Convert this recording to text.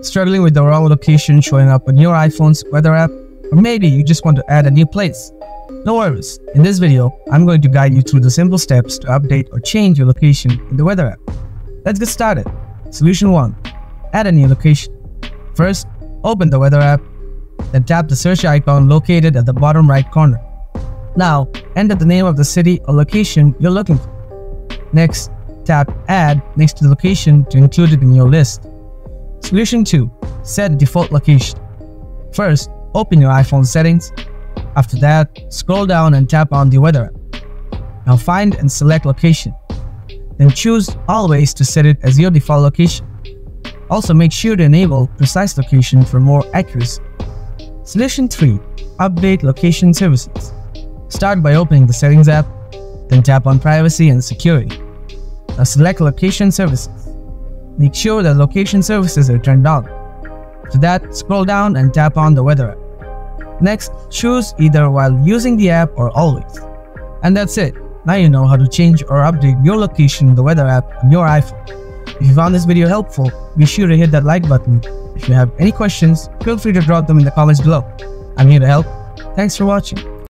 Struggling with the wrong location showing up on your iPhone's weather app? Or maybe you just want to add a new place? No worries, in this video, I'm going to guide you through the simple steps to update or change your location in the weather app. Let's get started. Solution 1. Add a new location. First, open the weather app, then tap the search icon located at the bottom right corner. Now, enter the name of the city or location you're looking for. Next, tap Add next to the location to include it in your list. Solution 2. Set default location. First, open your iPhone settings. After that, scroll down and tap on the weather app. Now find and select location. Then choose Always to set it as your default location. Also make sure to enable Precise Location for more accuracy. Solution 3. Update Location Services. Start by opening the Settings app, then tap on Privacy and Security. Now select Location Services. Make sure that location services are turned on. For that, scroll down and tap on the weather app. Next, choose either while using the app or always. And that's it. Now you know how to change or update your location in the weather app on your iPhone. If you found this video helpful, be sure to hit that like button. If you have any questions, feel free to drop them in the comments below. I'm here to help. Thanks for watching.